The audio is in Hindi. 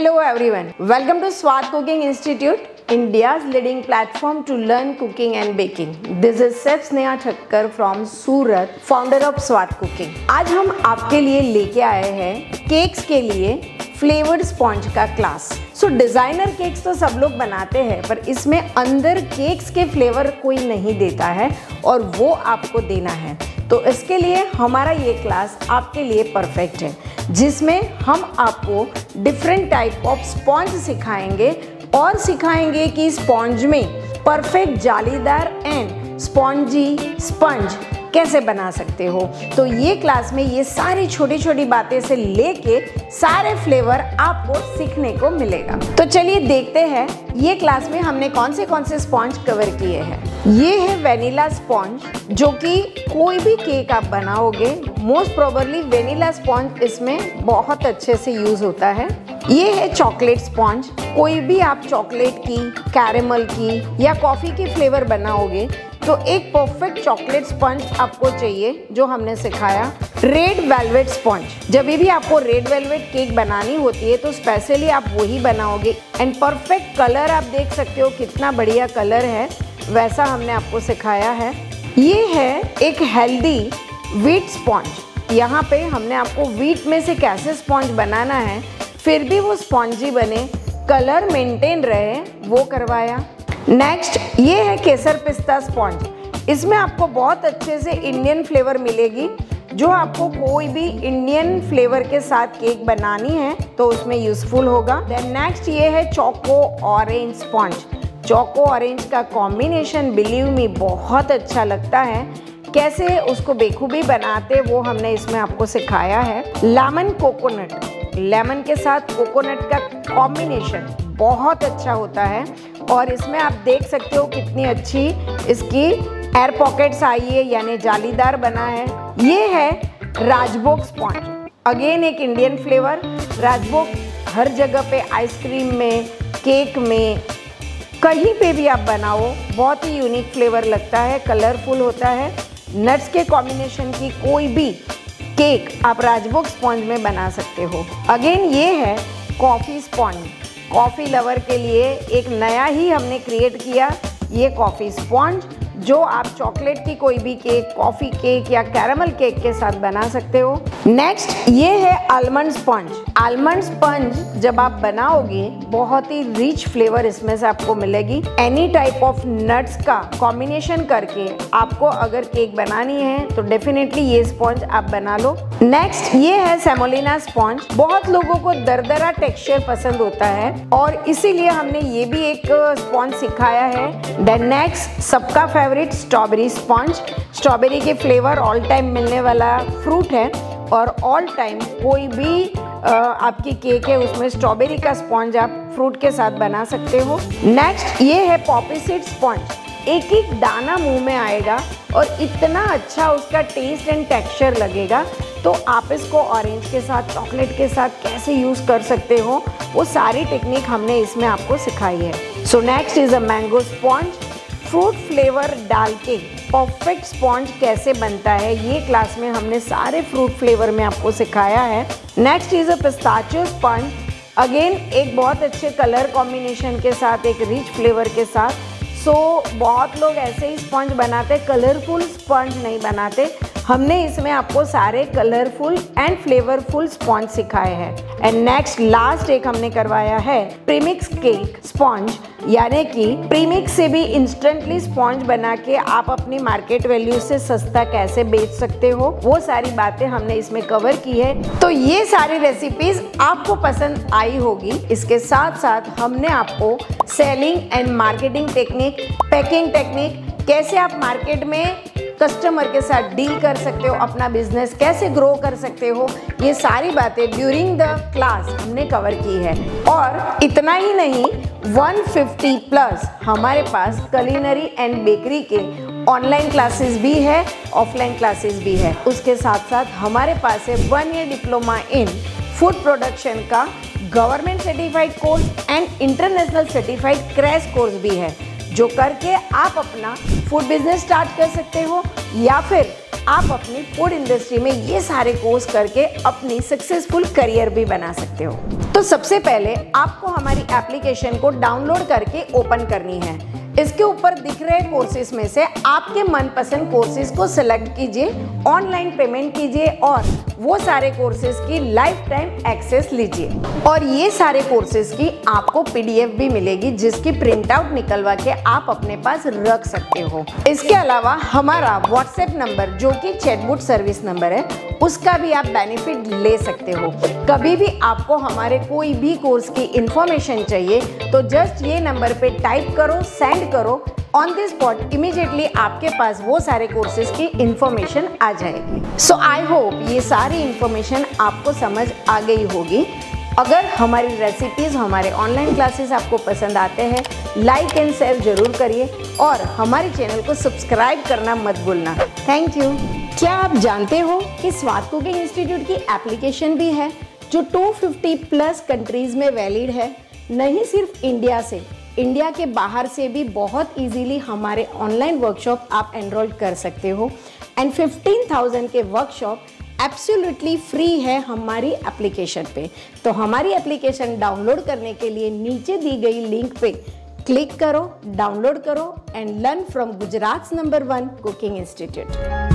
Hello everyone welcome to Swad cooking institute India's leading platform to learn cooking and baking this is chef Sneha Thakkar from Surat founder of Swad cooking आज हम आपके लिए लेके आए हैं केक्स के लिए फ्लेवर्ड स्पॉन्ज का क्लास सो डिज़ाइनर केक्स तो सब लोग बनाते हैं, पर इसमें अंदर केक्स के फ्लेवर कोई नहीं देता है और वो आपको देना है। तो इसके लिए हमारा ये क्लास आपके लिए परफेक्ट है। जिसमें हम आपको डिफरेंट टाइप ऑफ़ स्पॉन्ज सिखाएँगे और सिखाएँगे कि स्पॉन्ज में परफेक्ट जालीदार एंड स्पॉन्जी स्पंज कैसे बना सकते हो? तो ये क्लास में ये सारी छोटी छोटी बातें से लेके सारे फ्लेवर आपको सीखने को मिलेगा। तो चलिए देखते हैं, ये क्लास में हमने कौन से कौन से स्पॉन्ज कवर किए हैं? ये है वेनिला स्पॉन्ज जो कि कोई भी केक आप बनाओगे मोस्ट प्रोबरली वेनिला स्पॉन्ज इसमें बहुत अच्छे से यूज़ होता है। ये है चॉकलेट स्पॉन्ज कोई भी आप चॉकलेट की कैरेमल की या कॉफ़ी की फ्लेवर बनाओगे तो एक परफेक्ट चॉकलेट स्पंज आपको चाहिए, जो हमने सिखाया। रेड वेलवेट स्पंज जब भी आपको रेड वेलवेट केक बनानी होती है तो स्पेशली आप वही बनाओगे। एंड परफेक्ट कलर आप देख सकते हो, कितना बढ़िया कलर है। वैसा हमने आपको सिखाया है। ये है एक हेल्दी वीट स्पॉन्ज यहाँ पे हमने आपको वीट में से कैसे स्पॉन्ज बनाना है, फिर भी वो स्पॉन्जी बने कलर मेंटेन रहे, वो करवाया। नेक्स्ट ये है केसर पिस्ता स्पॉन्ज। इसमें आपको बहुत अच्छे से इंडियन फ्लेवर मिलेगी, जो आपको कोई भी इंडियन फ्लेवर के साथ केक बनानी है तो उसमें यूजफुल होगा। देन नेक्स्ट ये है choco orange sponge choco orange का कॉम्बिनेशन बिलीव मी बहुत अच्छा लगता है। कैसे उसको बेखूबी बनाते, वो हमने इसमें आपको सिखाया है। लेमन कोकोनट लेमन के साथ कोकोनट का कॉम्बिनेशन बहुत अच्छा होता है। और इसमें आप देख सकते हो कितनी अच्छी इसकी एयर पॉकेट्स आई है, यानी जालीदार बना है। ये है राजभोग स्पॉन्ज अगेन एक इंडियन फ्लेवर राजभोग हर जगह पे आइसक्रीम में केक में, कहीं पे भी आप बनाओ, बहुत ही यूनिक फ्लेवर लगता है कलरफुल होता है। नट्स के कॉम्बिनेशन की कोई भी केक आप राजभोग स्पॉन्ज में बना सकते हो। अगेन ये है कॉफ़ी स्पॉन्ज कॉफ़ी लवर के लिए एक नया ही हमने क्रिएट किया ये कॉफ़ी स्पॉन्ज, जो आप चॉकलेट की कोई भी केक, कॉफ़ी केक या कैरमल केक के साथ बना सकते हो। नेक्स्ट ये है आलमंड स्पंज आलमंड स्पंज जब आप बनाओगे, बहुत ही रिच फ्लेवर इसमें से आपको मिलेगी. एनी टाइप ऑफ़ नट्स का कॉम्बिनेशन करके आपको अगर केक बनानी है तो डेफिनेटली ये स्पॉन्ज आप बना लो. नेक्स्ट ये है सेमोलिना स्पॉन्ज बहुत लोगों को दरदरा टेक्सचर पसंद होता है और इसीलिए हमने ये भी एक स्पॉन्ज सिखाया है. देन नेक्स्ट सबका फेवरेट स्ट्रॉबेरी स्पॉन्ज स्ट्रॉबेरी के फ्लेवर ऑल टाइम मिलने वाला फ्रूट है. और ऑल टाइम कोई भी आपकी केक है, उसमें स्ट्रॉबेरी का स्पॉन्ज आप फ्रूट के साथ बना सकते हो। नेक्स्ट ये है पॉपी सीड स्पॉन्ज एक एक दाना मुँह में आएगा और इतना अच्छा उसका टेस्ट एंड टेक्सचर लगेगा तो आप इसको ऑरेंज के साथ चॉकलेट के साथ कैसे यूज़ कर सकते हो? वो सारी टेक्निक हमने इसमें आपको सिखाई है। So next is a mango sponge fruit flavour डाल के परफेक्ट स्पॉन्ज कैसे बनता है ये क्लास में हमने सारे फ्रूट फ्लेवर में आपको सिखाया है। Next is a pistachio sponge again एक बहुत अच्छे कलर कॉम्बिनेशन के साथ एक रिच फ्लेवर के साथ। सो so, बहुत लोग ऐसे ही स्पंज बनाते कलरफुल स्पंज नहीं बनाते। हमने इसमें आपको सारे कलरफुल एंड फ्लेवरफुल स्पॉन्ज सिखाए हैं। एंड नेक्स्ट लास्ट एक हमने करवाया है प्रीमिक्स केक स्पॉन्ज यानी कि प्रीमिक्स से भी इंस्टेंटली स्पॉन्ज बना के आप अपनी मार्केट वैल्यू से सस्ता कैसे बेच सकते हो, वो सारी बातें हमने इसमें कवर की है। तो ये सारी रेसिपीज़ आपको पसंद आई होगी। इसके साथ साथ हमने आपको selling and marketing technique packing technique कैसे आप मार्केट में कस्टमर के साथ डील कर सकते हो, अपना बिज़नेस कैसे ग्रो कर सकते हो, ये सारी बातें ड्यूरिंग द क्लास हमने कवर की है। और इतना ही नहीं 150 प्लस हमारे पास कलिनरी एंड बेकरी के ऑनलाइन क्लासेस भी है ऑफलाइन क्लासेस भी है। उसके साथ साथ हमारे पास है one year diploma in food production का government certified course and international certified crash course भी है। जो करके आप अपना फ़ूड बिज़नेस स्टार्ट कर सकते हो, या फिर आप अपनी फ़ूड इंडस्ट्री में ये सारे कोर्स करके अपनी सक्सेसफुल करियर भी बना सकते हो। तो सबसे पहले आपको हमारी एप्लीकेशन को डाउनलोड करके ओपन करनी है। इसके ऊपर दिख रहे कोर्सेज में से आपके मनपसंद कोर्सेज को सिलेक्ट कीजिए ऑनलाइन पेमेंट कीजिए और वो सारे कोर्सेज की लाइफ टाइम एक्सेस लीजिए। और ये सारे कोर्सेज की आपको पीडीएफ भी मिलेगी, जिसकी प्रिंट आउट निकलवा के आप अपने पास रख सकते हो। इसके अलावा हमारा व्हाट्सएप नंबर जो कि चैटबुट सर्विस नंबर है, उसका भी आप बेनिफिट ले सकते हो। कभी भी आपको हमारे कोई भी कोर्स की इंफॉर्मेशन चाहिए तो जस्ट ये नंबर पे टाइप करो सेंड करो ऑन दिस स्पॉट इमीजिएटली आपके पास वो सारे कोर्सेज की इंफॉर्मेशन आ जाएगी। सो आई होप ये सारी इंफॉर्मेशन आपको समझ आ गई होगी। अगर हमारी रेसिपीज़ हमारे ऑनलाइन क्लासेस आपको पसंद आते हैं लाइक एंड शेयर ज़रूर करिए और हमारे चैनल को सब्सक्राइब करना मत भूलना। थैंक यू क्या आप जानते हो कि स्वाद कुकिंग इंस्टीट्यूट की एप्लीकेशन भी है, जो 250 प्लस कंट्रीज़ में वैलिड है? नहीं सिर्फ़ इंडिया से इंडिया के बाहर से भी बहुत इजीली हमारे ऑनलाइन वर्कशॉप आप एनरोल कर सकते हो। एंड 15,000 के वर्कशॉप एब्सोल्युटली फ्री है हमारी एप्लीकेशन पे। तो हमारी एप्लीकेशन डाउनलोड करने के लिए नीचे दी गई लिंक पे क्लिक करो डाउनलोड करो and learn from Gujarat number one cooking institute